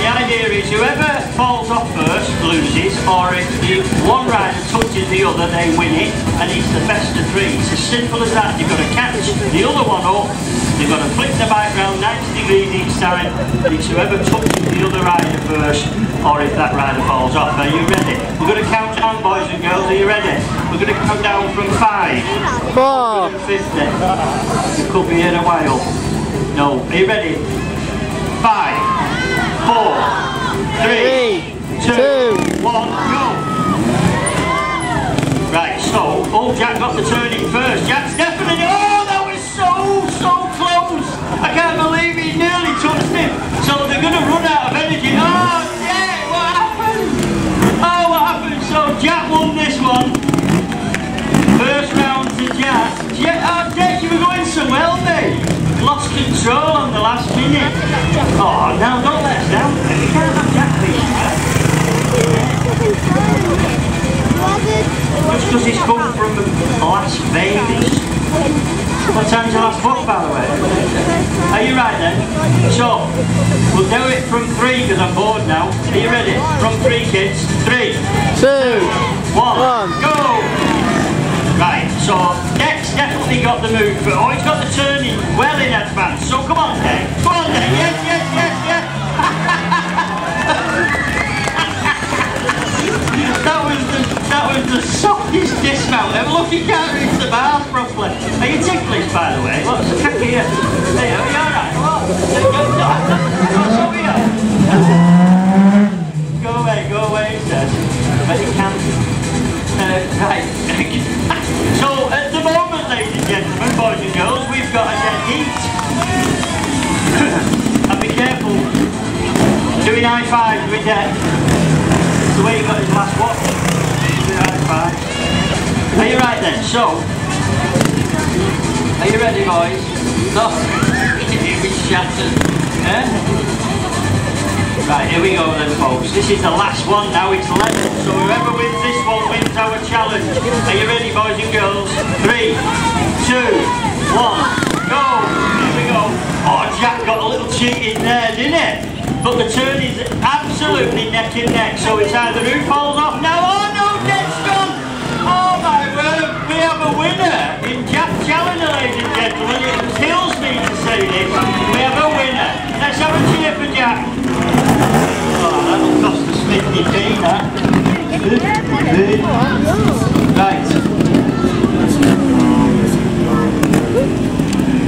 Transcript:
the idea is whoever falls off first loses, or if one rider touches the other, they win it, and it's the best of three. It's as simple as that. You've got to catch the other one up, you've got to flip the bike round 90 degrees each time, and it's whoever touches the other rider first, or if that rider falls off. Are you ready? We're going to count down, boys and girls. Are you ready? We're going to count down from five. Four. 50. You could be here a while. No. Are you ready? Five, four, oh, Jack got the turning first. Jack's definitely, oh, that was so, so close. I can't believe he nearly touched him. So they're going to run out of energy. Oh, yeah, what happened? Oh, what happened? So Jack won this one. First round to Jack. Jack, oh, Jack, you were going so well, mate. Lost control on the last minute. Oh, now don't let us down. You can't have Jack beat He's come from Las Vegas. What time's your last book, by the way? Are you right then? So, we'll do it from three because I'm bored now. Are you ready? From three, kids. Three, Two. one, One. go! Right, so Dex definitely got the move, but oh, he's got the turning well in advance. So come on, Dex. Look, he can't reach the bars properly. Are you ticklish, by the way? What's the heck here? There, are you alright? Come on. You go. Here? Go away, go away, says. But he can't. Uh, right. so, at the moment, ladies and gentlemen, boys and girls, we've got a dead heat. and be careful doing high five with dead. It's the way he got his last watch. Doing high five. Right then? So, are you ready, boys? No. Was shattered. Eh? Right, here we go then folks. This is the last one now, it's level. So whoever wins this one wins our challenge. Are you ready boys and girls? Three, two, one, go! Here we go. Oh, Jack got a little cheat in there, didn't it? But the turn is absolutely neck and neck, so it's either who falls off